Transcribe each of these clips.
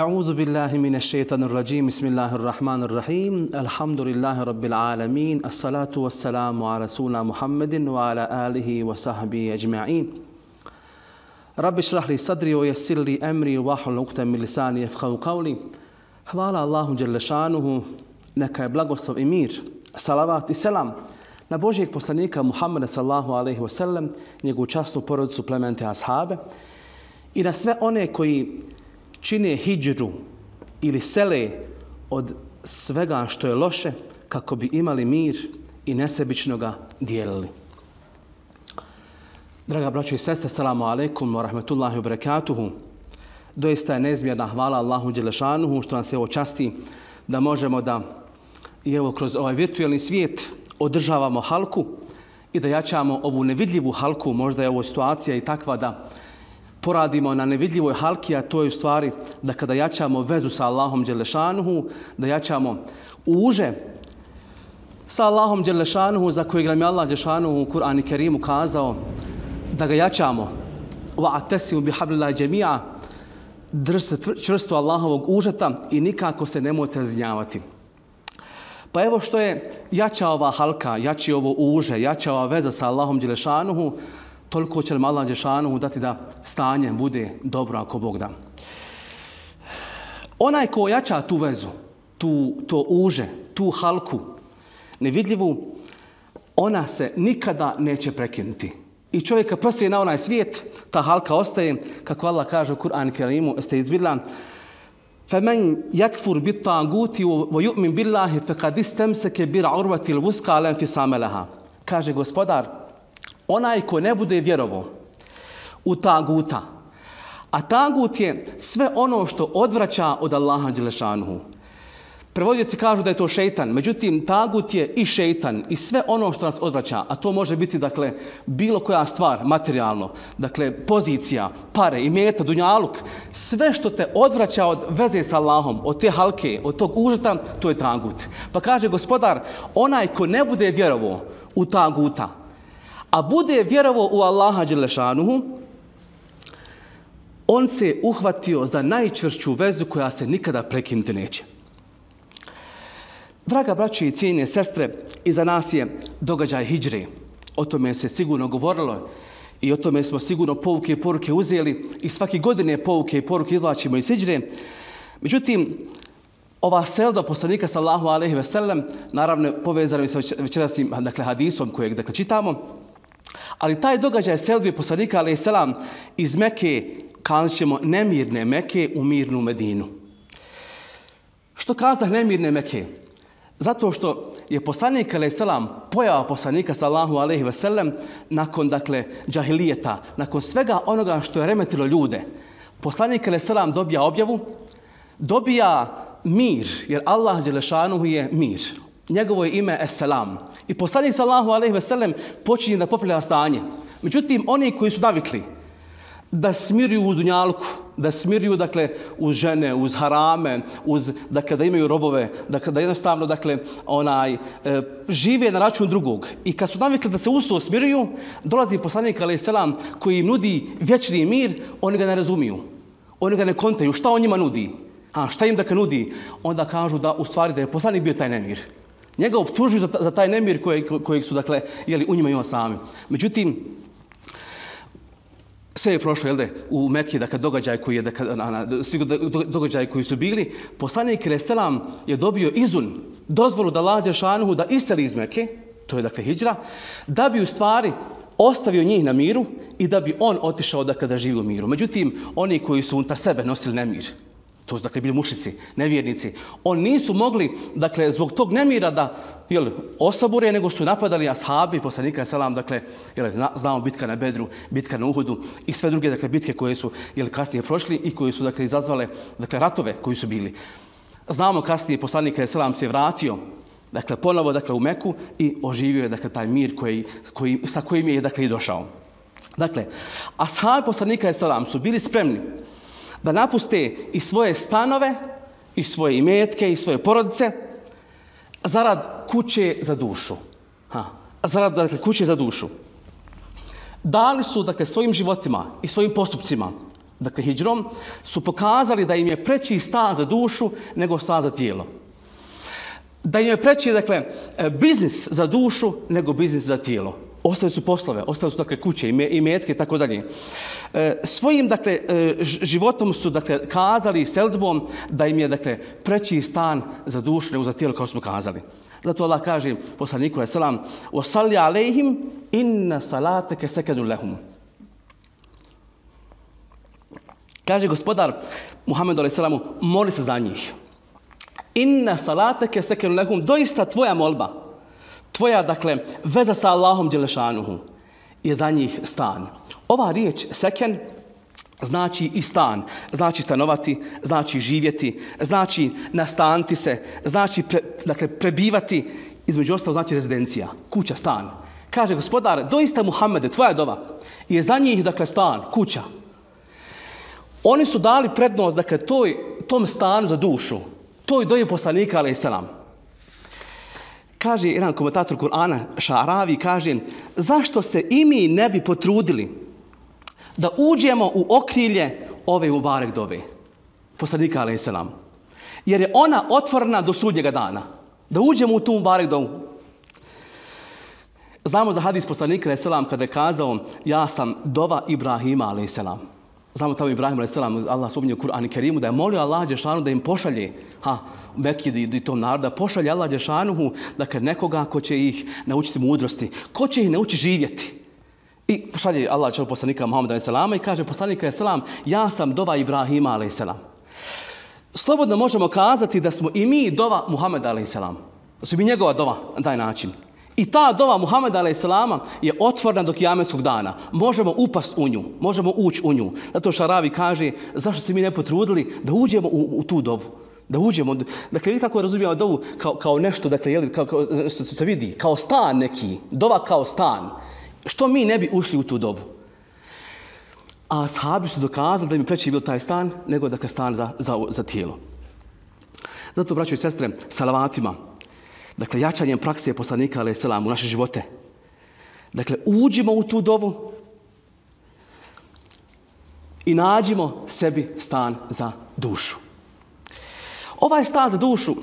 أعوذ بالله من الشيطان الرجيم بسم الله الرحمن الرحيم الحمد لله رب العالمين الصلاة والسلام على رسولنا محمد وعلى آله وصحبه أجمعين رب اشرح لي صدري ويسر لي أمري واحلل عقدة من لساني يفقهوا قولي Hvala Allahu Đelešanuhu, neka je blagoslov i mir, salavat i selam na Božijeg poslanika Muhammeda sallahu alaihi wasallam, njegovu častnu porodicu plemente ashabe i na sve one koji čine hijđru ili sele od svega što je loše kako bi imali mir i nesebično ga dijelili. Draga braćo i sestre, salamu alaikum wa rahmetullahi wa barakatuhu. Doista je nezmjerna hvala Allahu Đelešanuhu što nas je ovo časti da možemo da i evo kroz ovaj virtualni svijet održavamo halku i da jačamo ovu nevidljivu halku. Možda je ovo situacija i takva da poradimo na nevidljivoj halki, a to je u stvari da kada jačamo vezu sa Allahom Đelešanuhu, da jačamo uže sa Allahom Đelešanuhu za kojeg nam je Allah Đelešanuhu u Kur'an i Kerimu kazao da ga jačamo wa atasimu bi hablillahi jami'a drž se čvrsto Allahovog užeta i nikako se nemojte znjavati. Pa evo što je jača ova halka, jači ovo uže, jača ova veza sa Allahom Đelešanuhu, toliko će nam Allah Đelešanuhu dati da stanje bude dobro ako Bog da. Onaj ko jača tu vezu, tu, to uže, tu halku, nevidljivu, ona se nikada neće prekinuti. I čovjek kad prsi na onaj svijet, ta halka ostaje, kako Allah kaže u Kur'an Kerimu, ste izbila, فَمَنْ يَكْفُرْ بِالطَّاغُوتِ وَيُؤْمِنْ بِاللَّهِ فَقَدْ اسْتَمْسَكَ بِرْعُرْوَةِ الْوُسْقَ لَنْ فِي سَامَلَهَا Kaže gospodar, onaj ko ne bude vjerovo u taguta, a tagut je sve ono što odvraća od Allaha Đelešanuhu. Prevodioci kažu da je to šeitan, međutim, tagut je i šeitan i sve ono što nas odvraća, a to može biti, dakle, bilo koja stvar, materijalno, dakle, pozicija, pare, imeta, dunjaluk, sve što te odvraća od veze sa Allahom, od te halke, od tog užeta, to je tagut. Pa kaže gospodar, onaj ko ne bude vjerovo u taguta, a bude vjerovo u Allaha Đelešanuhu, on se uhvatio za najčvršću vezu koja se nikada prekinuti neće. Draga braće i cijene sestre, iza nas je događaj hijđre. O tome se sigurno govorilo i o tome smo sigurno pouke i poruke uzeli i svake godine pouke i poruke izlačimo iz hijđre. Međutim, ova selda poslanika sallahu alaihi ve sellem, naravno povezano sa večerasnim dakle, hadisom kojeg dakle, čitamo, ali taj događaj selbi poslanika ali selam iz Meke, kazat ćemo nemirne Meke u mirnu Medinu. Što kazah nemirne Meke? Zato što je poslanik alaih salam, pojava poslanika sallahu alaihi ve sellem, nakon, dakle, džahilijeta, nakon svega onoga što je remetilo ljude, poslanik alaih salam dobija objavu, dobija mir, jer Allah Đelešanuhu je mir. Njegovo je ime Esselam. I poslanik sallahu alaihi ve sellem počinje da popravlja stanje. Međutim, oni koji su navikli, da smiruju u dunjalku, da smiruju dakle uz žene, uz harame, uz dakle da imaju robove, dakle da jednostavno dakle onaj e, žive na račun drugog. I kad su navikli da se usto smiruju, dolazi poslanik alejhi selam koji im nudi vječni mir, oni ga ne razumiju. Oni ga ne kontaju šta on njima nudi. A šta im dakle nudi? Onda kažu da u stvari da je poslanik bio taj nemir. Njega optužuju za, za taj nemir koji, koji su dakle jeli, u njima i on sami. Međutim, sve je prošlo, jel de, u Mekije, dakle, događaj koji je, dakle, na, na, događaj koji su bili, poslanik Reselam je dobio izun, dozvolu da lađe šanuhu da iseli iz Mekke, to je, dakle, hijđra, da bi u stvari ostavio njih na miru i da bi on otišao, dakle, da živi u miru. Međutim, oni koji su unutar sebe nosili nemir, to su dakle bili mušici, nevjernici. Oni nisu mogli, dakle, zbog tog nemira da jel, osabure, nego su napadali ashabi, poslanika selam, dakle, jel, znamo bitka na Bedru, bitka na Uhudu i sve druge dakle, bitke koje su jel, kasnije prošli i koje su dakle, izazvale dakle, ratove koji su bili. Znamo kasnije poslanika selam, se vratio dakle, ponovo dakle, u Meku i oživio je dakle, taj mir koji, koji, sa kojim je dakle, i došao. Dakle, ashabi poslanika salam su bili spremni da napuste i svoje stanove, i svoje imetke, i svoje porodice, zarad kuće za dušu. Ha. Zarad dakle, kuće za dušu. Dali su dakle, svojim životima i svojim postupcima dakle hijđrom, su pokazali da im je preći stan za dušu nego stan za tijelo. Da im je preći, dakle, biznis za dušu nego biznis za tijelo. Ostali su poslove, ostali su dakle kuće i metke i tako dalje. E, svojim dakle e, životom su dakle kazali seldbom da im je dakle preći stan za dušu nego za tijelo kao smo kazali. Zato Allah kaže poslaniku alejhi selam: "Wa alejhim inna salataka sakanu lahum." Kaže gospodar Muhammed alejhi selamu: "Moli se za njih." Inna salataka sekenu lahum. Doista tvoja molba tvoja, dakle, veza sa Allahom Đelešanuhu je za njih stan. Ova riječ seken znači i stan, znači stanovati, znači živjeti, znači nastanti se, znači pre, dakle, prebivati, između ostalo znači rezidencija, kuća, stan. Kaže gospodar, doista Muhammede, tvoja dova, je za njih, dakle, stan, kuća. Oni su dali prednost, dakle, toj, tom stanu za dušu, toj doji poslanika, ali i selam. Kaže jedan komentator Kur'ana, Šaravi, kaže zašto se i mi ne bi potrudili da uđemo u okrilje ove Mubarek dove, poslanika alaih. Jer je ona otvorena do sudnjega dana. Da uđemo u tu Mubarek dovu. Znamo za hadis poslanika alaih salam kada je kazao ja sam dova Ibrahima alaih. Znamo tamo Ibrahim a.s. Allah spominje u Kur'an i Kerimu da je molio Allah Đešanu da im pošalje ha, Mekid i tom naroda, pošalje Allah Đešanuhu dakle, nekoga ko će ih naučiti mudrosti, ko će ih naučiti živjeti. I pošalje Allah Đešanu poslanika Muhammeda a.s. i kaže poslanika a.s. ja sam dova Ibrahima a.s. Slobodno možemo kazati da smo i mi dova Muhammeda a.s. Da su mi njegova dova na taj način. I ta dova Muhammeda a.s. je otvorena do kijametskog dana. Možemo upast u nju, možemo ući u nju. Zato Šaravi kaže, zašto se mi ne potrudili da uđemo u, u tu dovu? Da uđemo. Dakle, vidi kako razumijemo dovu kao, kao nešto, dakle, jeli, kao, kao, se, se vidi, kao stan neki. Dova kao stan. Što mi ne bi ušli u tu dovu? A sahabi su dokazali da im preći bio taj stan nego dakle, stan za, za, za tijelo. Zato, braćo i sestre, salavatima, dakle, jačanjem prakse poslanika, ali selam, u naše živote. Dakle, uđimo u tu dovu i nađimo sebi stan za dušu. Ovaj stan za dušu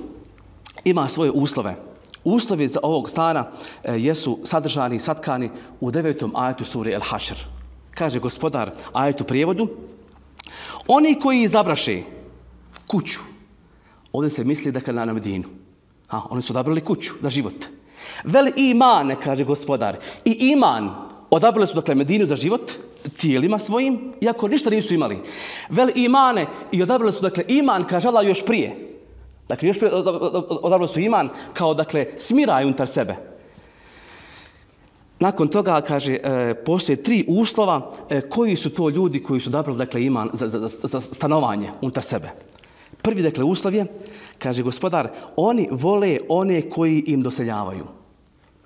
ima svoje uslove. Uslovi za ovog stana e, jesu sadržani i satkani u devetom ajetu suri El Hašr. Kaže gospodar ajetu prijevodu, oni koji izabraše kuću, ovdje se misli dakle na Medinu, Ha, oni su odabrali kuću za život. Vel imane, kaže gospodar. I iman odabrali su dakle Medinu za život tijelima svojim, iako ništa nisu imali. Vel imane i odabrali su dakle iman, kaže Allah, još prije. Dakle, još prije odabrali su iman kao dakle smiraj unutar sebe. Nakon toga, kaže, e, postoje tri uslova e, koji su to ljudi koji su odabrali dakle iman za, za, za stanovanje unutar sebe. Prvi, dakle, uslov je, kaže gospodar, oni vole one koji im doseljavaju.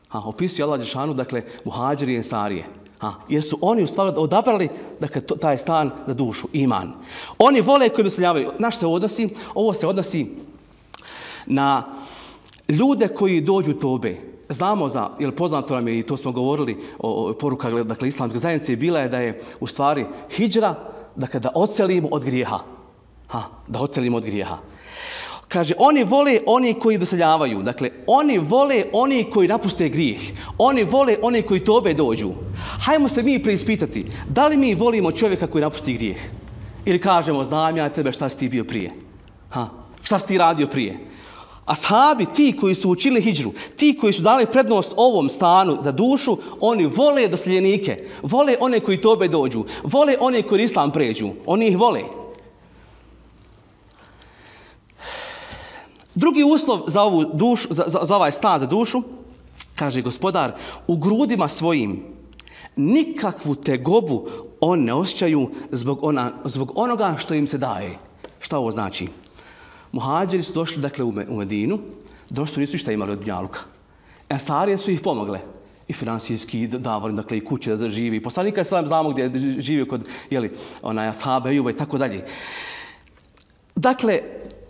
Ha, opisuje Allah Đešanu, dakle, muhađiri i ensarije. Ha, jer su oni u stvari odabrali dakle, to, taj stan za dušu, iman. Oni vole koji im doseljavaju. Naš se odnosi, ovo se odnosi na ljude koji dođu tobe. Znamo za, jer poznato nam je, i to smo govorili o, o poruka, dakle, islamske zajednice, bila je da je u stvari hijđra, dakle, da ocelimo od grijeha. Ha, da ocelimo od grijeha. Kaže, oni vole oni koji doseljavaju. Dakle, oni vole oni koji napuste grijeh. Oni vole oni koji tobe dođu. Hajmo se mi preispitati. Da li mi volimo čovjeka koji napusti grijeh? Ili kažemo, znam ja tebe šta si ti bio prije? Ha, šta si ti radio prije? Ashabi, ti koji su učili hijđru, ti koji su dali prednost ovom stanu za dušu, oni vole doseljenike. Vole one koji tobe dođu. Vole one koji islam pređu. Oni ih vole. Drugi uslov za, ovu dušu, za, za, za ovaj stan za dušu, kaže gospodar, u grudima svojim nikakvu tegobu on ne osjećaju zbog, ona, zbog onoga što im se daje. Šta ovo znači? Muhađeri su došli dakle, u Medinu, došli su nisu ništa imali od Mjaluka. Ensarije su ih pomogle i finansijski davali, dakle, i kuće da živi. Poslanika je sam znamo gdje je živio kod, jeli, onaj, ashabe, juba i tako dalje. Dakle,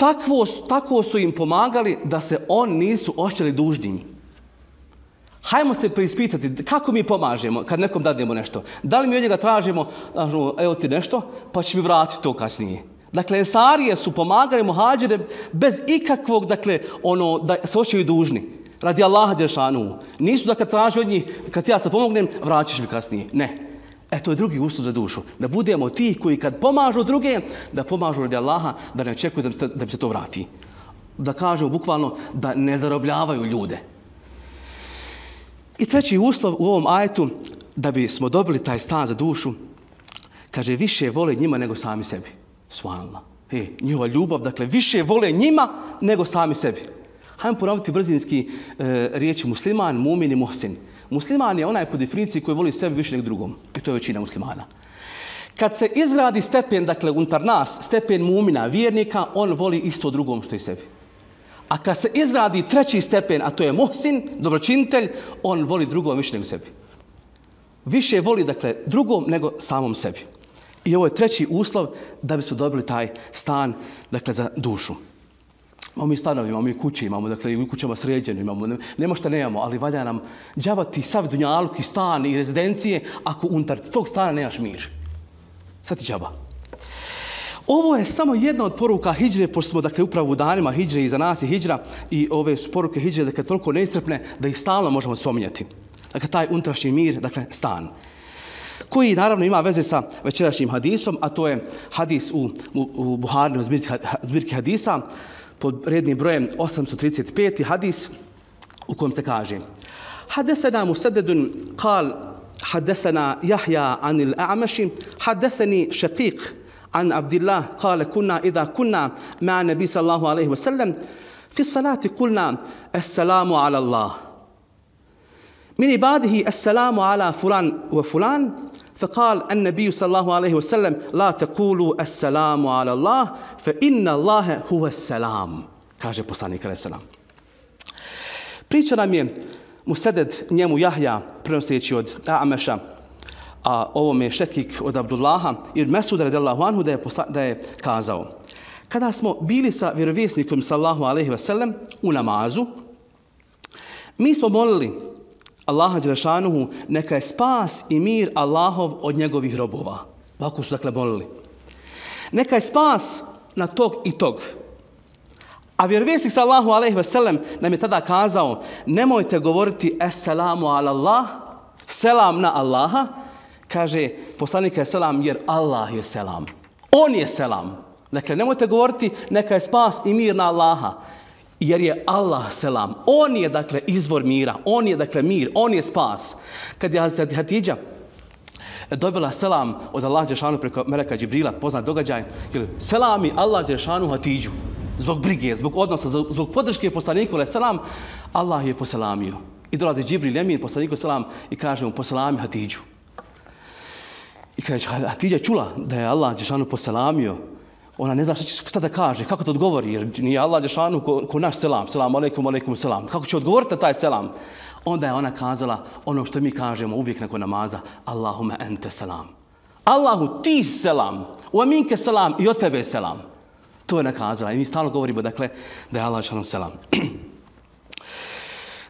takvo, tako su im pomagali da se on nisu ošćali dužnim. Hajmo se preispitati kako mi pomažemo kad nekom dademo nešto. Da li mi od njega tražimo, evo ti nešto, pa će mi vratiti to kasnije. Dakle, Ensarije su pomagali muhađire bez ikakvog, dakle, ono, da se ošćaju dužni. Radi Allaha Đešanu. Nisu da kad traži od njih, kad ja se pomognem, vraćaš mi kasnije. Ne. E, to je drugi uslov za dušu. Da budemo ti koji kad pomažu druge, da pomažu radi Allaha, da ne očekuju da, da bi se to vrati. Da kažu bukvalno da ne zarobljavaju ljude. I treći uslov u ovom ajetu, da bi smo dobili taj stan za dušu, kaže, više vole njima nego sami sebi. Svanallah. E, njihova ljubav, dakle, više vole njima nego sami sebi. Hajmo ponoviti brzinski e, riječi musliman, mumin i muhsin. Musliman je onaj po definiciji koji voli sebe više nego drugom. I to je većina muslimana. Kad se izgradi stepen, dakle, unutar nas, stepen mumina, vjernika, on voli isto drugom što i sebi. A kad se izradi treći stepen, a to je muhsin, dobročinitelj, on voli drugom više nego sebi. Više voli, dakle, drugom nego samom sebi. I ovo je treći uslov da bi su dobili taj stan, dakle, za dušu. Imamo mi stanovi, imamo mi kuće, imamo, dakle, i kućama sređeno, imamo, nema šta nemamo, ali valja nam džavati sav dunjaluk i stan i rezidencije ako unutar tog stana nemaš mir. Sad ti džaba. Ovo je samo jedna od poruka hijđre, pošto smo dakle, upravo u danima hijđre i za nas je hijđra i ove su poruke hijđre dakle, toliko neiscrpne da ih stalno možemo spominjati. Dakle, taj unutrašnji mir, dakle, stan. Koji naravno ima veze sa večerašnjim hadisom, a to je hadis u, u, u Buharinu zbirki hadisa pod rednim brojem 835. hadis u kojem se kaže Hadesena Musaddedun kal حدثنا يحيى عن الأعمش حدثني شقيق عن عبد الله قال كنا إذا كنا مع النبي صلى الله عليه وسلم في الصلاة قلنا السلام على الله من عباده السلام على فلان وفلان فقال النبي صلى الله عليه وسلم لا تقولوا السلام على الله فإن الله هو السلام kaže poslanik alejhi selam. Priča nam je Museded njemu Jahja prenoseći od Ameša a ovo je Šekik od Abdullaha i od Mesuda radijallahu anhu da je, posla, da je kazao kada smo bili sa vjerovjesnikom sallahu alaihi ve sellem u namazu mi smo molili Allaha Đelešanuhu neka je spas i mir Allahov od njegovih robova. Ovako su dakle molili. Neka je spas na tog i tog. A vjerovjesnik sallahu alaihi ve sellem nam je tada kazao nemojte govoriti eselamu ala Allah, selam na Allaha, kaže poslanika je selam jer Allah je selam. On je selam. Dakle, nemojte govoriti neka je spas i mir na Allaha. Jer je Allah selam. On je, dakle, izvor mira. On je, dakle, mir. On je spas. Kad je Hazreti Hatidja dobila selam od Allah Đešanu preko Meleka Džibrila, poznat događaj, ili selami Allah Đešanu Hatidju. Zbog brige, zbog odnosa, zbog podrške poslaniku, ali selam, Allah je poselamio. I dolazi Džibril Emin, poslaniku selam, i kaže mu, poselami Hatidju. I kaže, Hatidja čula da je Allah Đešanu poselamio, ona ne zna šta, šta da kaže, kako to odgovori, jer nije Allah Đešanu ko, ko naš selam, selam alaikum, alaikum, selam. Kako će odgovoriti na taj selam? Onda je ona kazala ono što mi kažemo uvijek nakon namaza, Allahume ente selam. Allahu ti selam, u aminke selam i od tebe selam. To je nakazala i mi stalno govorimo, dakle, da je Allah Đešanu selam.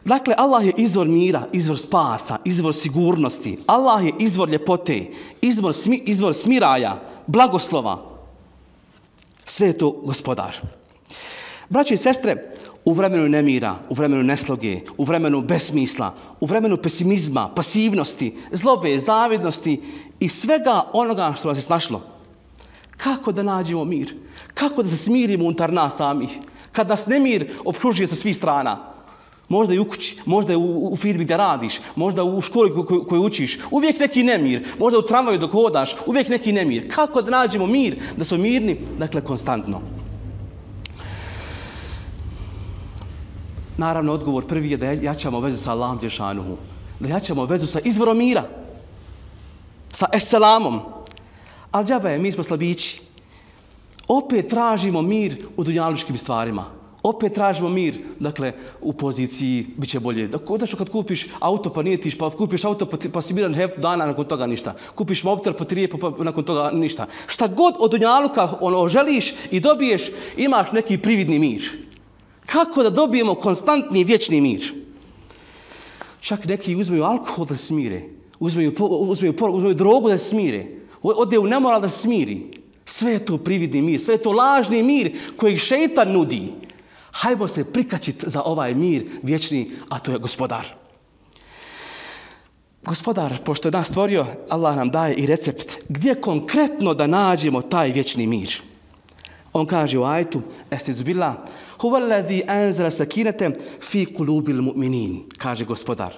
Dakle, Allah je izvor mira, izvor spasa, izvor sigurnosti. Allah je izvor ljepote, izvor, smi, izvor smiraja, blagoslova. Sve je to gospodar. Braći i sestre, u vremenu nemira, u vremenu nesloge, u vremenu besmisla, u vremenu pesimizma, pasivnosti, zlobe, zavidnosti i svega onoga što nas je snašlo, kako da nađemo mir? Kako da se smirimo unutar nas samih? Kad nas nemir obkružuje sa svih strana, Možda i u kući, možda u, u firmi gdje radiš, možda u školi koju, koju učiš. Uvijek neki nemir. Možda u tramvaju dok hodaš, uvijek neki nemir. Kako da nađemo mir, da smo mirni? Dakle, konstantno. Naravno, odgovor prvi je da jačamo vezu sa Allahom Đešanuhu. Da jačamo vezu sa izvorom mira. Sa Esselamom. Al džaba je, mi smo slabići. Opet tražimo mir u dunjalučkim stvarima opet tražimo mir, dakle, u poziciji bit će bolje. Da što kad kupiš auto pa nije tiš, pa kupiš auto pa, pa si miran heft dana, nakon toga ništa. Kupiš mobitel pa trije, pa, pa nakon toga ništa. Šta god od dunjaluka ono, želiš i dobiješ, imaš neki prividni mir. Kako da dobijemo konstantni vječni mir? Čak neki uzmeju alkohol da smire. Uzmeju, uzmeju, uzmeju drogu da smire. Ode u nemoral da smiri. Sve je to prividni mir. Sve je to lažni mir kojeg šeitan nudi. Hajmo se prikačiti za ovaj mir vječni, a to je gospodar. Gospodar, pošto je nas stvorio, Allah nam daje i recept gdje konkretno da nađemo taj vječni mir. On kaže u ajtu, Estizu billah, huwa alladhi anzala fi kulubil mu'minin, kaže gospodar.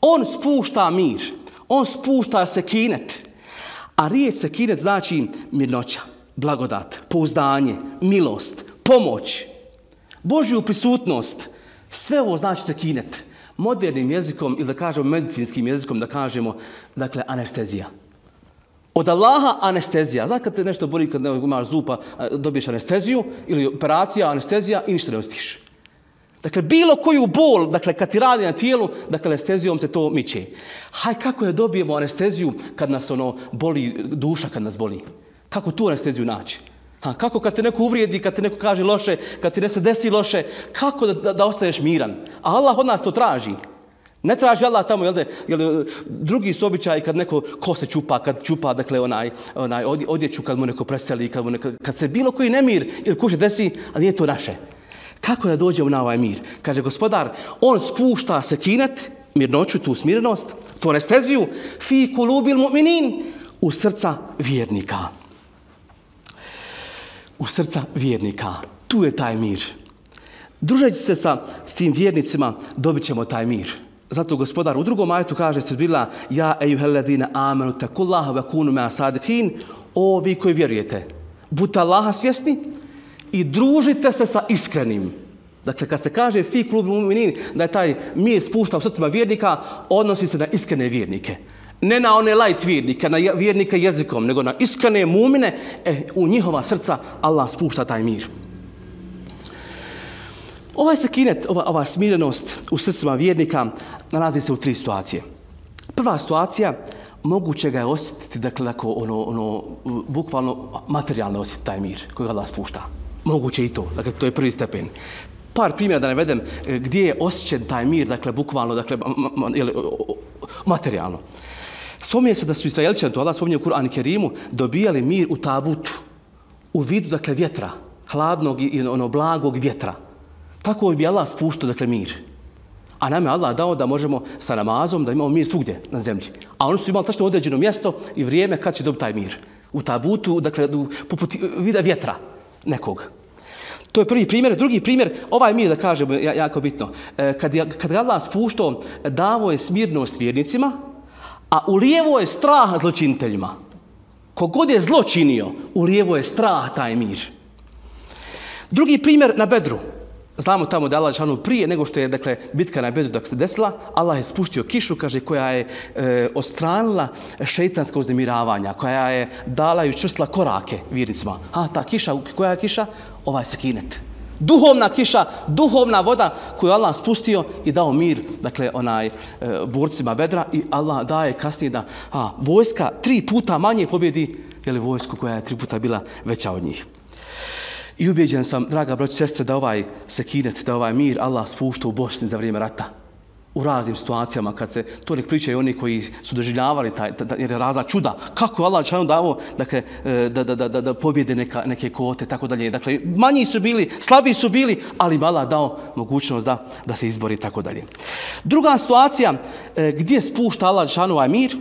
On spušta mir, on spušta sekinet. A riječ sekinet znači mirnoća, blagodat, pouzdanje, milost, pomoć, Božju prisutnost. Sve ovo znači sekinet. Modernim jezikom ili da kažemo medicinskim jezikom da kažemo, dakle, anestezija. Od Allaha anestezija. Znaš kad te nešto boli, kad imaš zupa, dobiješ anesteziju ili operacija, anestezija i ništa ne ostiš. Dakle, bilo koju bol, dakle, kad ti radi na tijelu, dakle, anestezijom se to miče. Haj, kako je dobijemo anesteziju kad nas ono boli duša, kad nas boli? Kako tu anesteziju naći? Ha, kako kad te neko uvrijedi, kad te neko kaže loše, kad ti nešto desi loše, kako da, da, da ostaneš miran? A Allah od nas to traži. Ne traži Allah tamo, jel, de, jel drugi su običaj kad neko ko se čupa, kad čupa, dakle, onaj, onaj odjeću kad mu neko preseli, kad, mu neko, kad se bilo koji nemir ili kuće desi, ali nije to naše. Kako da dođemo na ovaj mir? Kaže gospodar, on spušta se kinet, mirnoću, tu smirenost, tu anesteziju, fi kulubil mu'minin, u srca vjernika. U srca vjernika. Tu je taj mir. Družeći se sa s tim vjernicima, dobit ćemo taj mir. Zato gospodar u drugom ajetu kaže se bila ja ejuhelladina amanu takullaha wa kunu ma sadihin o vi koji vjerujete budite Allaha svjesni i družite se sa iskrenim dakle kad se kaže fi klub mu'minin da je taj mir spušta u srcima vjernika odnosi se na iskrene vjernike ne na one light vjernike na vjernike jezikom nego na iskrene mu'mine e, u njihova srca Allah spušta taj mir Ovaj sakinet, ova, ova smirenost u srcima vjernika nalazi se u tri situacije. Prva situacija, moguće ga je osjetiti, dakle, dakle ono, ono, bukvalno materijalno osjeti taj mir koji Allah spušta. Moguće i to, dakle, to je prvi stepen. Par primjera da ne vedem e, gdje je osjećen taj mir, dakle, bukvalno, dakle, ili, materijalno. Spominje se da su Izraelčani, to Allah spominje u Kur'an i Kerimu, dobijali mir u tabutu, u vidu, dakle, vjetra, hladnog i ono blagog vjetra. Tako bi Allah spuštao, dakle, mir. A nam je Allah dao da možemo sa namazom da imamo mir svugdje na zemlji. A oni su imali tačno određeno mjesto i vrijeme kad će dobiti taj mir. U tabutu, dakle, poput vida vjetra nekog. To je prvi primjer. Drugi primjer, ovaj mir, da kažemo, jako bitno. E, kad, je, kad ga Allah spuštao, davo je smirnost vjernicima, a u lijevo je strah zločiniteljima. Kogod je zločinio, u lijevo je strah taj mir. Drugi primjer na bedru. Znamo tamo da Allah Žešanu prije nego što je dakle, bitka na Bedu dok se desila, Allah je spuštio kišu, kaže, koja je e, ostranila šeitanska uznemiravanja, koja je dala i učvrstila korake vjernicima. A ta kiša, koja je kiša? Ovaj sekinet. Duhovna kiša, duhovna voda koju Allah spustio i dao mir, dakle, onaj e, borcima Bedra i Allah daje kasnije da a, vojska tri puta manje pobjedi, je vojsku koja je tri puta bila veća od njih. I ubeđen sam, draga broći sestre, da ovaj sekinet, da ovaj mir Allah spušta u Bosni za vrijeme rata. U raznim situacijama, kad se to nek pričaju oni koji su doživljavali taj, da, jer je razna čuda. Kako je Allah čajom davo dakle, e, da, da, da, da, da pobjede neka, neke kote, tako dalje. Dakle, manji su bili, slabiji su bili, ali im Allah dao mogućnost da, da se izbori, tako dalje. Druga situacija, e, gdje spušta Allah čajom ovaj mir,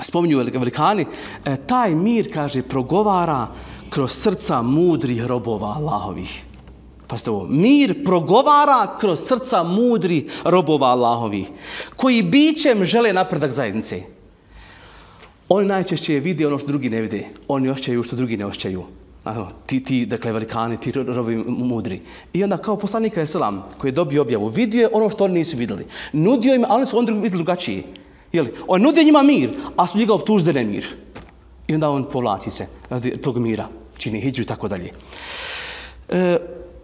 spominju velikani, e, taj mir, kaže, progovara kroz srca mudrih robova Allahovih. Pa ovo, mir progovara kroz srca mudrih robova Allahovih, koji bićem žele napredak zajednice. Oni najčešće vide ono što drugi ne vide. Oni ošćaju što drugi ne ošćaju. Ano, ti, ti, dakle, velikani, ti robovi mudri. I onda kao poslanik je selam, koji je dobio objavu, vidio je ono što oni nisu vidjeli. Nudio im, ali su oni vidjeli drugačije. Jeli? On nudio njima mir, a su njega optužili za nemir. I onda on povlači se radi tog mira čini hijđu i tako dalje. E,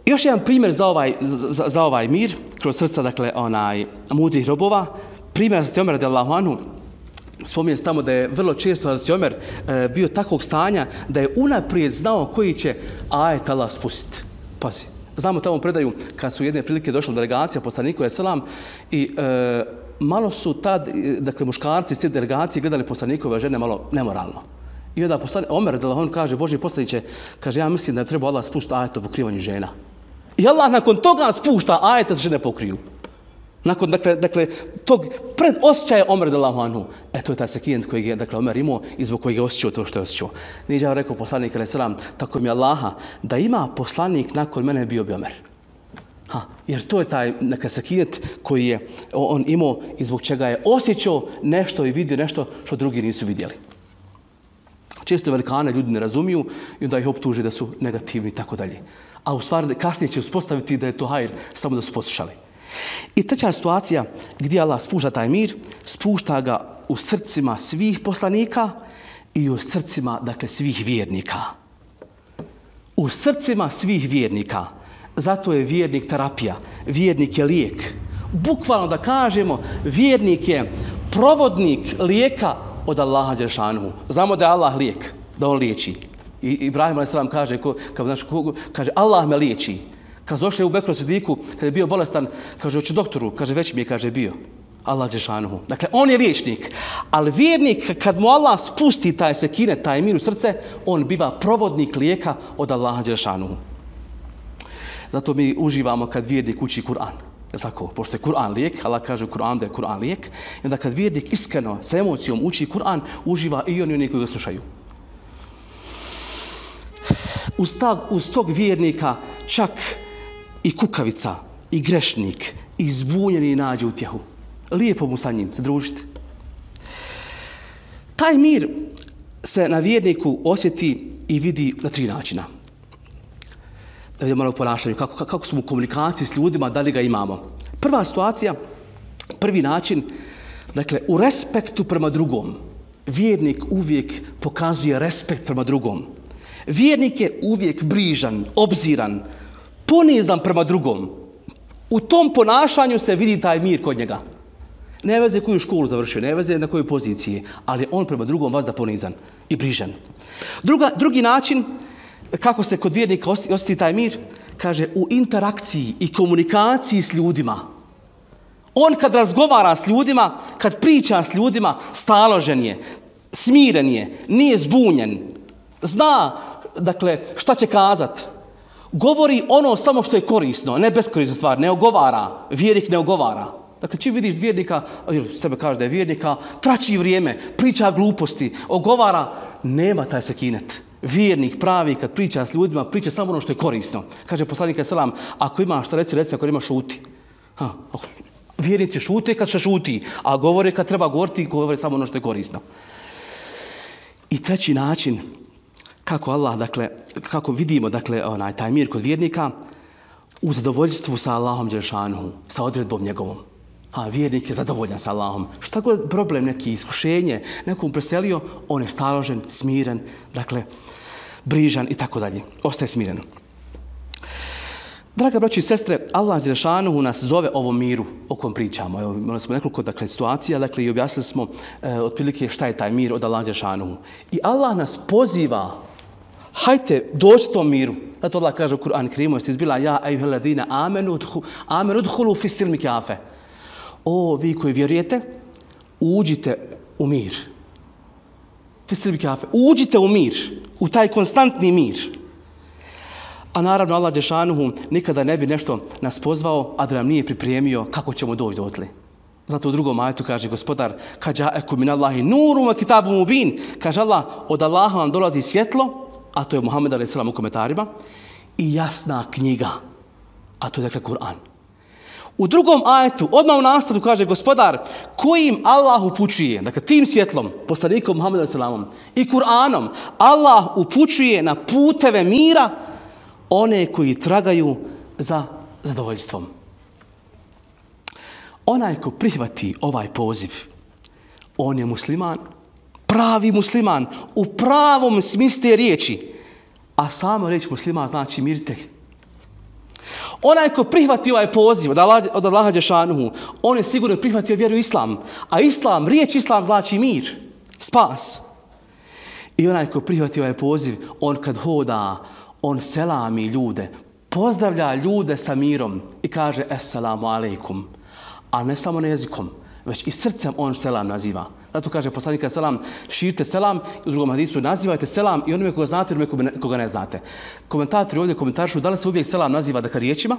još jedan primjer za ovaj, za, za ovaj mir, kroz srca, dakle, onaj, mudrih robova, primjer za Teomer radijallahu anhu, spominje se tamo da je vrlo često Hazreti Omer e, bio takvog stanja da je unaprijed znao koji će ajet Allah spustiti. Pazi, znamo tamo predaju kad su jedne prilike došla delegacija poslaniku je selam i e, malo su tad, e, dakle, muškarci iz te delegacije gledali poslanikove žene malo nemoralno. I onda poslanik, Omer, da on kaže, Boži poslaniće, kaže, ja mislim da je treba Allah spustiti ajet o pokrivanju žena. I Allah nakon toga spušta ajete za žene pokriju. Nakon, dakle, dakle tog pred osjećaja Omer de Lahuanu. E, to je taj sekijent koji je, dakle, Omer imao i zbog kojeg je osjećao to što je osjećao. Nije ja rekao poslanik, ali selam, tako mi Allaha, da ima poslanik nakon mene bio bi Omer. Ha, jer to je taj dakle, neka sakinet koji je on imao i zbog čega je osjećao nešto i vidio nešto što drugi nisu vidjeli. Često velikane ljudi ne razumiju i onda ih optuže da su negativni i tako dalje. A u stvari kasnije će uspostaviti da je to hajr samo da su poslušali. I treća situacija gdje Allah spušta taj mir, spušta ga u srcima svih poslanika i u srcima, dakle, svih vjernika. U srcima svih vjernika. Zato je vjernik terapija. Vjernik je lijek. Bukvalno da kažemo, vjernik je provodnik lijeka od Allaha Đeršanuhu. Znamo da je Allah lijek, da on liječi. I Ibrahim a.s. kaže, ko, kao, znaš, ko, kaže, Allah me liječi. Kad došli u Bekro Sidiku, kad je bio bolestan, kaže, hoću doktoru, kaže, već mi je, kaže, bio. Allah Đešanuhu. Dakle, on je liječnik. Ali vjernik, kad mu Allah spusti taj sekine, taj mir u srce, on biva provodnik lijeka od Allaha Đešanuhu. Zato mi uživamo kad vjernik uči Kur'an. Je tako? Pošto je Kur'an lijek, Allah kaže u Kur'an da je Kur'an lijek. I onda kad vjernik iskreno, sa emocijom uči Kur'an, uživa i oni oni koji ga slušaju. Uz, tag, uz tog vjernika čak i kukavica, i grešnik, i zbunjeni nađe utjehu. Lijepo mu sa njim se družiti. Taj mir se na vjerniku osjeti i vidi na tri načina da vidimo malo ponašanju, kako, kako smo u komunikaciji s ljudima, da li ga imamo. Prva situacija, prvi način, dakle, u respektu prema drugom. Vjernik uvijek pokazuje respekt prema drugom. Vjernik je uvijek brižan, obziran, ponizan prema drugom. U tom ponašanju se vidi taj mir kod njega. Ne veze koju školu završio, ne veze na kojoj poziciji, ali on prema drugom vas da ponizan i brižan. Druga, drugi način, kako se kod vjernika osjeti taj mir? Kaže, u interakciji i komunikaciji s ljudima. On kad razgovara s ljudima, kad priča s ljudima, staložen je, smiren je, nije zbunjen. Zna, dakle, šta će kazat. Govori ono samo što je korisno, ne beskorisno stvar, ne ogovara. Vjernik ne ogovara. Dakle, čim vidiš vjernika, sebe kaže da je vjernika, trači vrijeme, priča gluposti, ogovara, nema taj sekinet vjernik, pravi, kad priča s ljudima, priča samo ono što je korisno. Kaže poslanik Selam, ako imaš što reci, reci, ako imaš šuti. Ha, vjernici šute kad se šuti, a govore kad treba govoriti, govore samo ono što je korisno. I treći način, kako Allah, dakle, kako vidimo, dakle, onaj, taj mir kod vjernika, u zadovoljstvu sa Allahom Đelšanuhu, sa odredbom njegovom. A vjernik je zadovoljan sa Allahom. Šta god problem, neki iskušenje, nekom preselio, on je staložen, smiren, dakle, brižan i tako dalje. Ostaje smiren. Draga braći i sestre, Allah Đelešanu nas zove ovom miru o kom pričamo. Evo, imali smo nekoliko dakle, situacija dakle, i objasnili smo e, otprilike šta je taj mir od Allah Đelešanu. I Allah nas poziva, hajte, doći tom miru. Zato Allah kaže u Kur'an Krimu, jeste izbila, ja, ejuheladina, amenu, amenu, dhulu fi silmi kafe o vi koji vjerujete, uđite u mir. Fesili kafe, uđite u mir, u taj konstantni mir. A naravno, Allah Đešanuhu nikada ne bi nešto nas pozvao, a da nam nije pripremio kako ćemo doći do otli. Zato u drugom ajetu kaže gospodar, kađa eku min Allahi nuru ma kitabu mubin. Kaže Allah, od Allaha vam dolazi svjetlo, a to je Muhammed a.s. u komentarima, i jasna knjiga, a to je dakle Kur'an. U drugom ajetu, odmah u nastavku kaže gospodar, kojim Allah upućuje, dakle tim svjetlom, poslanikom Muhammedu Salamom i Kur'anom, Allah upućuje na puteve mira one koji tragaju za zadovoljstvom. Onaj ko prihvati ovaj poziv, on je musliman, pravi musliman, u pravom smislu riječi, a samo reći musliman znači miritelj. Onaj ko prihvati ovaj poziv od Allaha, od Allaha Đešanuhu, on je sigurno prihvatio vjeru islam. A islam, riječ islam znači mir, spas. I onaj ko prihvati ovaj poziv, on kad hoda, on selami ljude, pozdravlja ljude sa mirom i kaže Esselamu alaikum. A ne samo na jezikom, već i srcem on selam naziva. Zato kaže poslanik selam, širite selam u drugom hadisu nazivajte selam i onome koga znate i onome koga ne znate. Komentatori ovdje komentaršu da li se uvijek selam naziva dakle riječima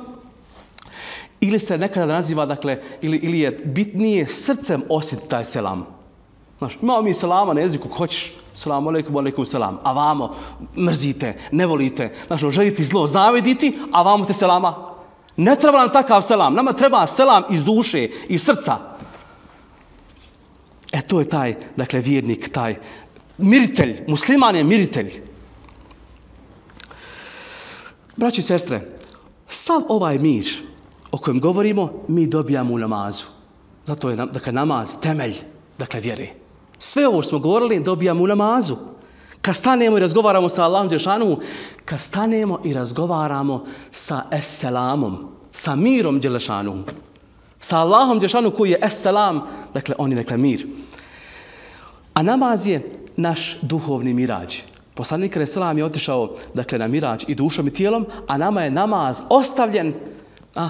ili se nekada naziva, dakle, ili, ili je bitnije srcem osjeti taj selam. Znaš, imamo mi selama na jeziku, ko hoćeš, selam alaikum, alaikum selam, a vamo mrzite, ne volite, znaš, želite zlo, zaviditi, a vamo te selama. Ne treba nam takav selam, nama treba selam iz duše, iz srca. E to je taj, dakle, vjernik, taj miritelj, musliman je miritelj. Braći i sestre, sav ovaj mir o kojem govorimo, mi dobijamo u namazu. Zato je, dakle, namaz temelj, dakle, vjere. Sve ovo što smo govorili dobijamo u namazu. Kad stanemo i razgovaramo sa Allahom Đelešanu, kad stanemo i razgovaramo sa Esselamom, sa mirom Đelešanu, sa Allahom Đešanu koji je Esselam, dakle on je dakle mir. A namaz je naš duhovni mirađ. Poslanik Esselam je otišao dakle, na mirađ i dušom i tijelom, a nama je namaz ostavljen a,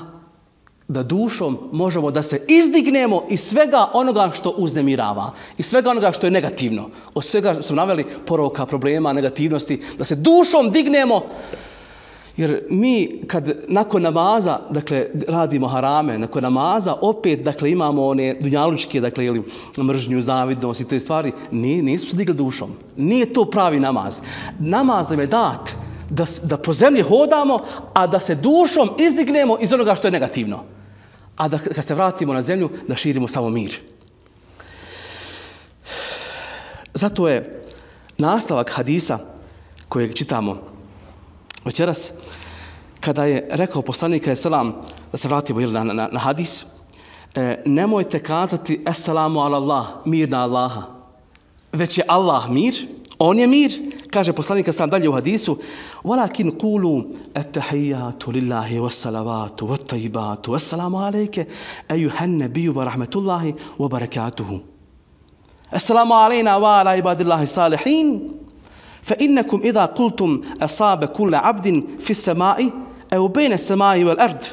da dušom možemo da se izdignemo iz svega onoga što uznemirava, iz svega onoga što je negativno, od svega što smo naveli poroka, problema, negativnosti, da se dušom dignemo, jer mi kad nakon namaza, dakle, radimo harame, nakon namaza opet, dakle, imamo one dunjalučke, dakle, ili mržnju, zavidnost i te stvari, nije, nismo se digli dušom. Nije to pravi namaz. Namaz nam je dat da, da po zemlji hodamo, a da se dušom izdignemo iz onoga što je negativno a da kad se vratimo na zemlju, da širimo samo mir. Zato je nastavak hadisa kojeg čitamo večeras, kada je rekao poslanik je selam, da se vratimo na, na, na hadis, e, nemojte kazati Esselamu ala Allah, mir na Allaha, već je Allah mir, on je mir, kaže poslanik sam dalje u hadisu, walakin qulu at-tahiyyatu lillahi was-salawatu wat-tayyibatu was-salamu alayka ayyuha an-nabiyyu wa rahmatullahi wa barakatuhu. Assalamu alayna wa ala ibadillahi salihin. فإنكم إذا قلتم أصاب كل عبد في السماء أو بين السماء والأرض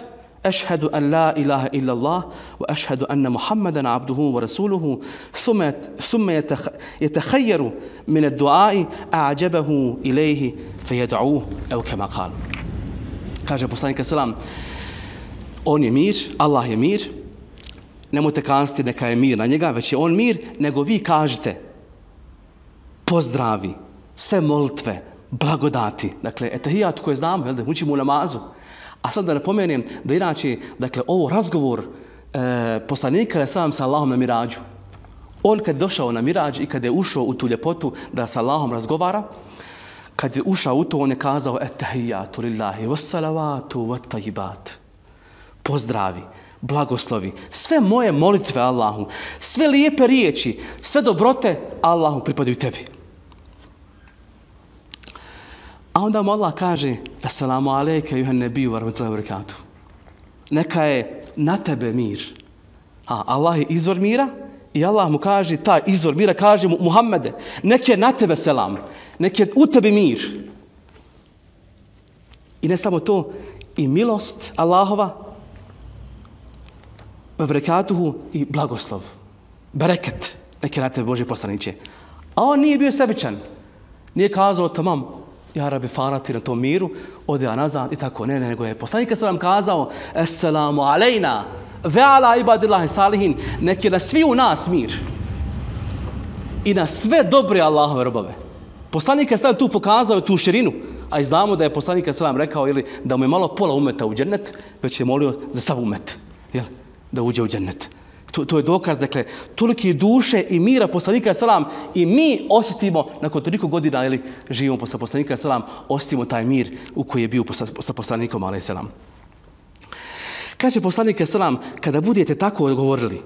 أشهد أن لا إله إلا الله وأشهد أن محمدا عبده ورسوله ثم ثم يتخير من الدعاء أعجبه إليه فيدعوه أو كما قال kaže poslanik selam on je mir Allah je mir nemojte kazati neka je mir na njega već je on mir nego vi kažete pozdravi sve molitve blagodati dakle etahijat koje znamo jel da učimo u namazu A sad da napomenem da inače, dakle, ovo razgovor e, poslanika je sam sa Allahom na mirađu. On kad je došao na mirađ i kad je ušao u tu ljepotu da sa Allahom razgovara, kad je ušao u to, on je kazao Etahijatu lillahi, wassalavatu, wattajibat. Pozdravi, blagoslovi, sve moje molitve Allahu, sve lijepe riječi, sve dobrote Allahu pripadaju tebi. A onda mu Allah kaže, Assalamu alaika, juhan nebiju, varmatullahi wabarakatuh. Neka je na tebe mir. A Allah je izvor mira i Allah mu kaže, taj izvor mira kaže mu, Muhammede, nek je na tebe selam, nek je u tebi mir. I ne samo to, i milost Allahova, barakatuhu i blagoslov. Bereket, nek je na tebe Bože poslaniće. A on nije bio sebičan. Nije kazao, tamam, ja rabi farati na tom miru, ode ja nazad i tako, ne, ne, nego je poslanik sam vam kazao, Esselamu alejna, ve ala ibadillahi salihin, nek je na svi u nas mir. I na sve dobre Allahove robove. Poslanik je sada tu pokazao tu širinu, a i znamo da je poslanik je sad rekao ili, da mu je malo pola umeta u džennet, već je molio za sav umet, jel, da uđe u džennet. To, to je dokaz, dakle, toliki duše i mira poslanika salam i mi osjetimo, nakon toliko godina ili živimo posle poslanika salam, osjetimo taj mir u koji je bio sa poslanikom alaih salam. Kaže poslanik salam, kada budete tako odgovorili,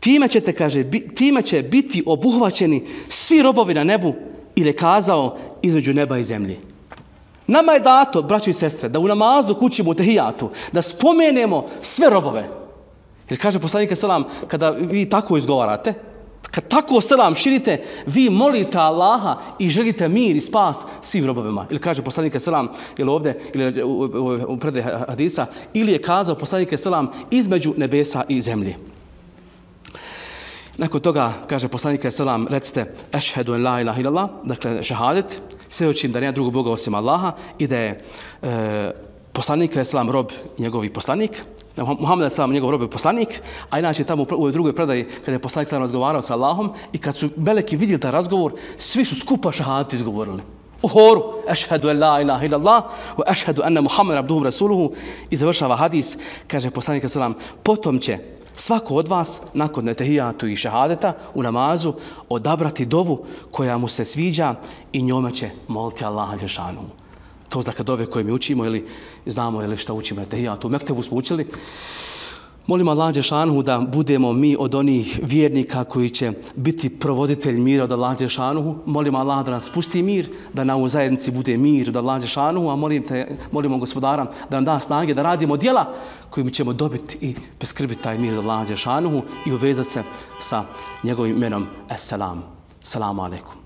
time ćete, kaže, time će biti obuhvaćeni svi robovi na nebu ili kazao između neba i zemlje. Nama je dato, braći i sestre, da u namazdu kućimo u tehijatu, da spomenemo sve robove. Jer kaže poslanik selam, kada vi tako izgovarate, kad tako selam širite, vi molite Allaha i želite mir i spas svim robovima. Ili kaže poslanik selam, ili ovdje, ili u, u, u predaj hadisa, ili je kazao poslanik selam između nebesa i zemlje. Nakon toga, kaže poslanik selam, recite ešhedu en la ilaha illallah, dakle šehadet, svjedočim da nema drugog Boga osim Allaha i da je e, poslanik selam rob njegovi poslanik, Muhammed je selam njegov rob je poslanik, a inače tamo u drugoj predaji kada je poslanik sam razgovarao sa Allahom i kad su meleki vidjeli taj razgovor, svi su skupa šahadati izgovorili. U horu, ešhedu en la ilaha illallah, u ešhedu enne Muhammed abduhu rasuluhu i završava hadis, kaže poslanik sam, potom će svako od vas nakon netehijatu i šehadeta u namazu odabrati dovu koja mu se sviđa i njome će moliti Allaha Đešanu. To za koje mi učimo ili znamo ili šta učimo netehijatu. U Mektebu smo učili. Molimo Allah Đešanuhu da budemo mi od onih vjernika koji će biti provoditelj mira od Allah Đešanuhu. Molimo Allah da nas pusti mir, da na u zajednici bude mir od Allah Đešanuhu, a molim te, molimo gospodara da nam da snage da radimo dijela kojim ćemo dobiti i preskrbiti taj mir od Allah Đešanuhu i uvezati se sa njegovim imenom Esselam. Salamu alaikum.